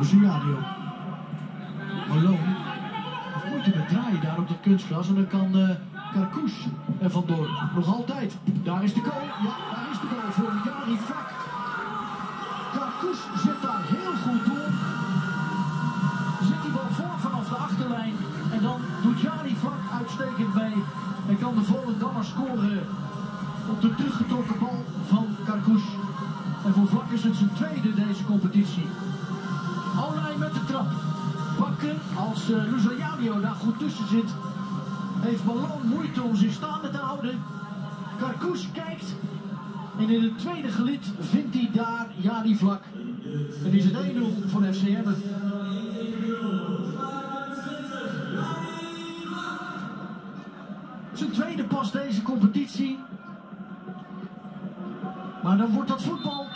Luciadio. Malone heeft moeite met draaien daar op dat kunstgras. En dan kan uh, Karkoes er vandoor. Nog altijd. Daar is de goal. Ja, daar is de goal voor Jari Vak. Karkoes zit daar heel goed door. Zit die bal voor vanaf de achterlijn. En dan doet Jari Vak uitstekend mee. En kan de Volendammer scoren op de teruggetrokken bal van Karkoes. En voor Vlak is het zijn tweede deze competitie. Bakken als uh, daar goed tussen zit. Heeft Ballon moeite om zich staande te houden. Karkoes kijkt. En in het tweede gelid vindt hij daar Jari Vlak. En is het 1-0 voor FC Emmen. Zijn tweede pas deze competitie. Maar dan wordt dat voetbal